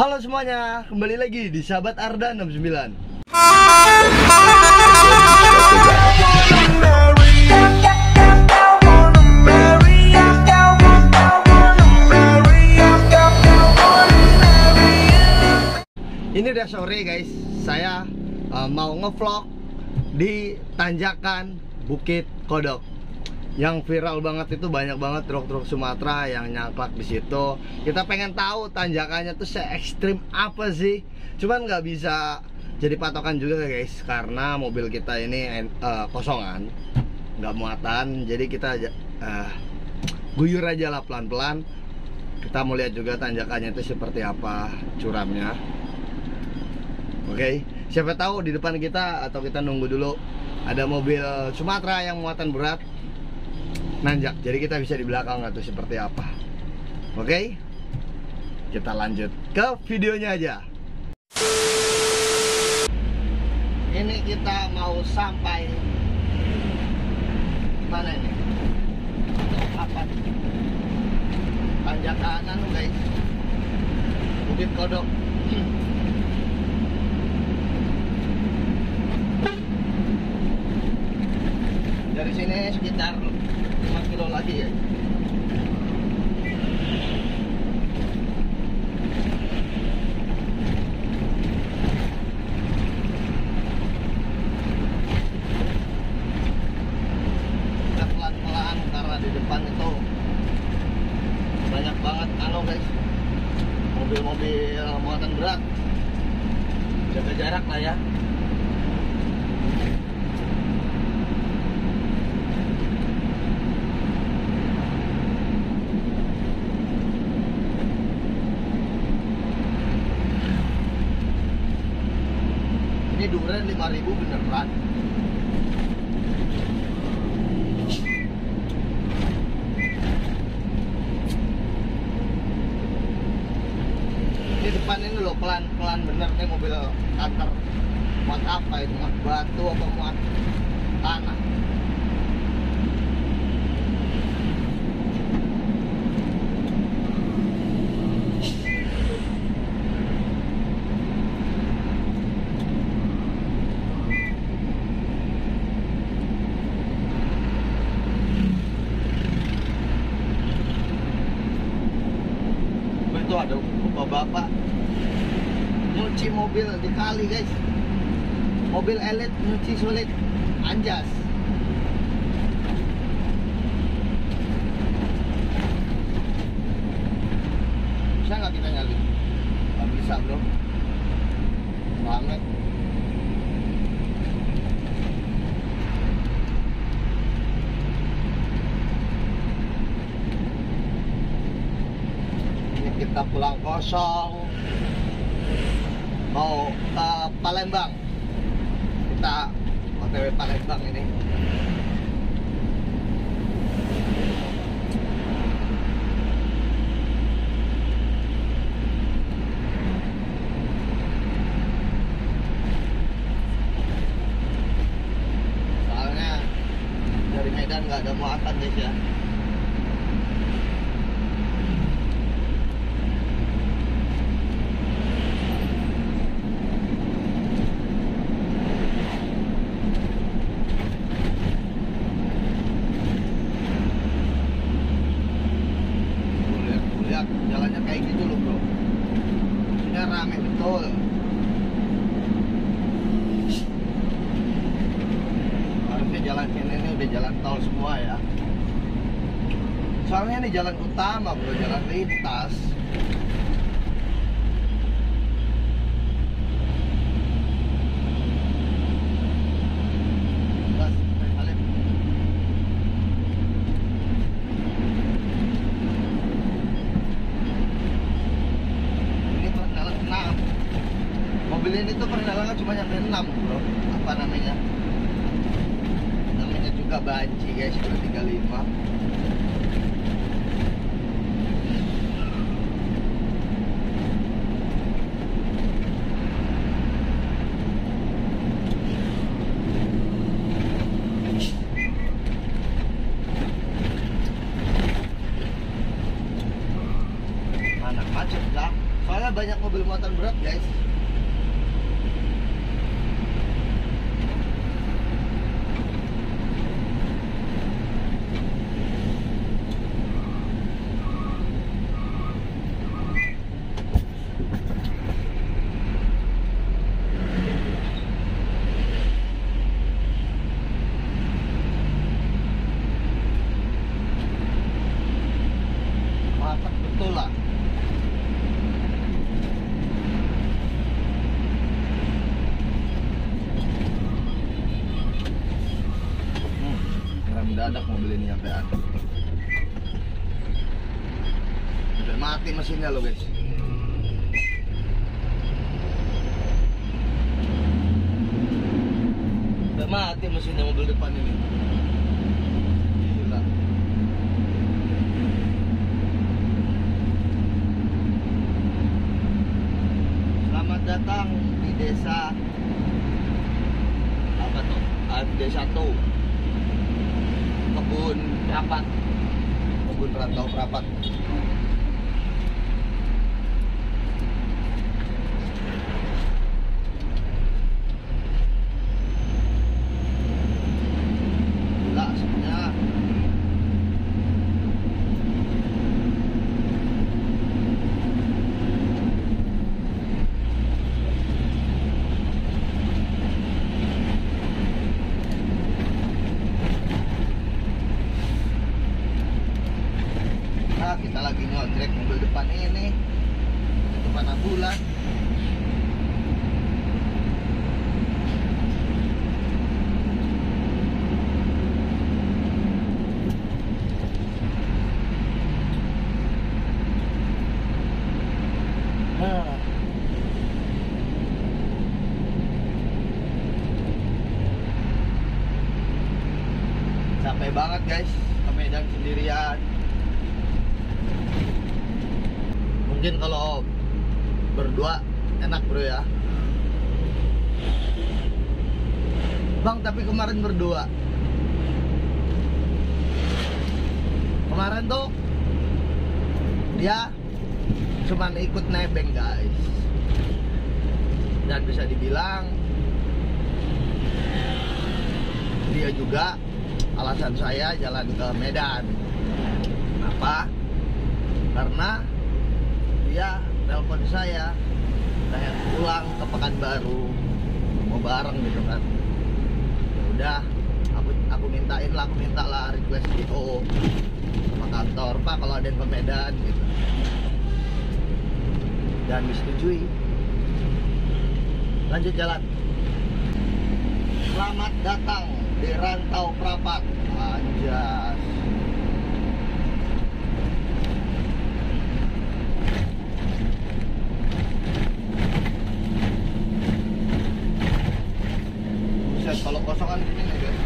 Halo semuanya, kembali lagi di Sahabat Arda 69 Ini udah sore guys, saya uh, mau ngevlog di tanjakan Bukit Kodok yang viral banget itu banyak banget truk-truk Sumatera yang nyangklak di situ. Kita pengen tahu tanjakannya tuh se ekstrim apa sih? Cuman nggak bisa jadi patokan juga guys karena mobil kita ini uh, kosongan, nggak muatan. Jadi kita uh, guyur aja lah pelan-pelan. Kita mau lihat juga tanjakannya itu seperti apa curamnya. Oke, okay? siapa tahu di depan kita atau kita nunggu dulu ada mobil Sumatera yang muatan berat nanjak. Jadi kita bisa di belakang atau seperti apa. Oke? Okay? Kita lanjut ke videonya aja. Ini kita mau sampai mana ini? Apa? Tanjakan anu guys. Bukit Kodok. dari sini sekitar 可。Durian 5000 beneran. Ini depan ini loh pelan-pelan bener nih mobil kantor. Muat apa itu? Muat batu apa muat tanah itu ada bapak-bapak nyuci mobil di kali guys. Mobil elit nyuci sulit. Anjas. Bisa nggak kita nyali? Nggak bisa bro. Banget. Kita pulang kosong mau ke Palembang. Kita otw Palembang ini. Soalnya dari Medan nggak ada muatan guys ya Tuh, lihat, tuh, lihat jalannya kayak gitu loh bro ini rame betul. Harusnya jalan sini ini udah jalan tol semua ya. Soalnya ini jalan utama bro jalan lintas Bas, balik. ini perkenalan 6 mobil ini tuh nyampe 6 bro. Apa namanya? Namanya juga banci guys 235 mana macet lah. Soalnya banyak mobil muatan berat guys mantap betul lah hmm, rem dadak mobil ini sampai ada sampai mati mesinnya lo guys. Udah mati mesinnya mobil depan ini. Selamat datang di desa apa tuh? Ah, desa tuh kebun rapat. Kebun rantau rapat gila asapnya Nah, kita lagi ngojek mobil depan ini. Depan ambulan. Nah. Capek banget guys, ke Medan sendirian. mungkin kalau berdua enak bro ya. Bang tapi kemarin berdua. Kemarin tuh dia cuman ikut nebeng guys. Dan bisa dibilang dia juga alasan saya jalan ke Medan. Apa? Karena dia telepon saya saya pulang ke Pekanbaru mau bareng gitu kan. Ya udah aku aku mintain lah aku minta lah request gitu. Sama kantor pak kalau ada yang ke Medan gitu. Dan disetujui. Lanjut jalan. Selamat datang di Rantau Prapat anjas Buset, kalau kosongan gini nih guys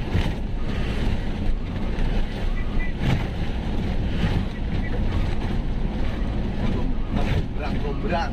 Gombrang, gombrang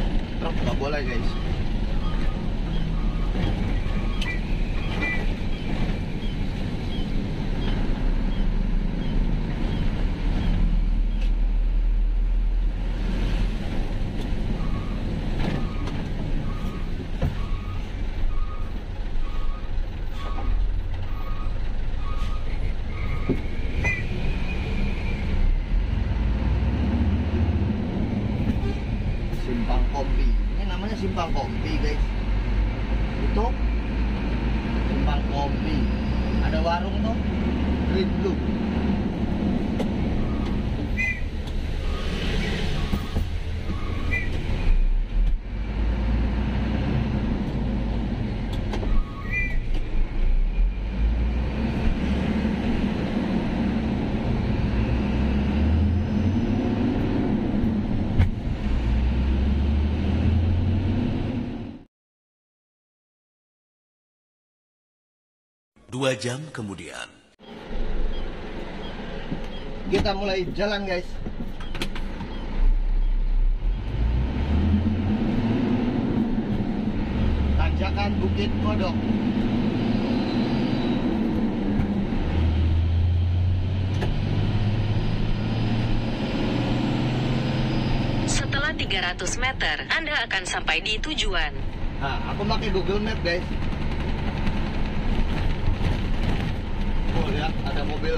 这个也行 Dua jam kemudian. Kita mulai jalan guys. Tanjakan Bukit Kodok. Setelah 300 meter, Anda akan sampai di tujuan. Nah, aku pakai Google Map guys. Lihat ada mobil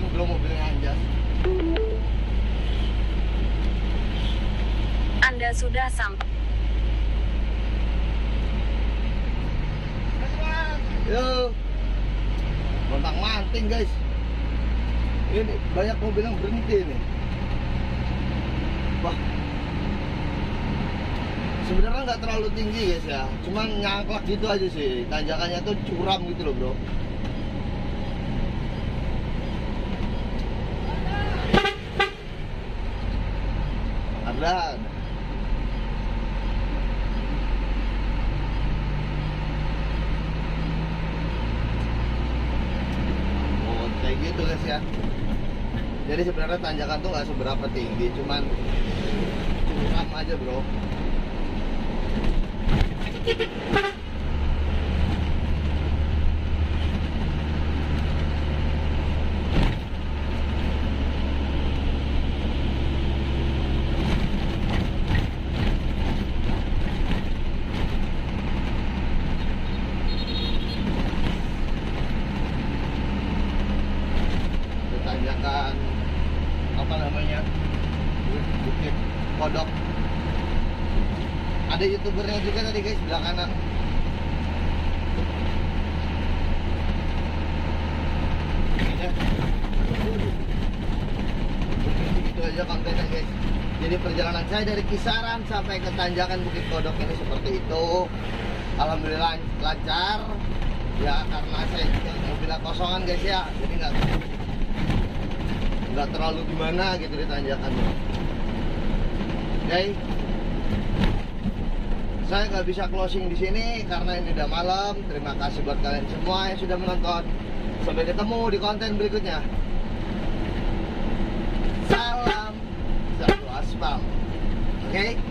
yang belum mobilnya anjas. Anda sudah sampai. Yo. Montang manting guys. Ini banyak mobil yang berhenti nih. Wah. Sebenarnya nggak terlalu tinggi guys ya. Cuman nyangklak gitu aja sih. Tanjakannya tuh curam gitu loh bro. Ada. Oh, kayak gitu guys ya. Jadi sebenarnya tanjakan tuh nggak seberapa tinggi, cuman curam aja bro. Itu tanjakan apa namanya bukit kodok. Ada youtubernya juga tadi guys sebelah kanan. Ya. Aja kontennya guys. Jadi perjalanan saya dari kisaran sampai ke tanjakan bukit kodok ini seperti itu. Alhamdulillah lancar. Ya karena saya juga mobilnya kosongan guys ya. Jadi nggak nggak terlalu gimana gitu di tanjakan oke saya nggak bisa closing di sini karena ini udah malam. Terima kasih buat kalian semua yang sudah menonton. Sampai ketemu di konten berikutnya. Salam satu aspal. Oke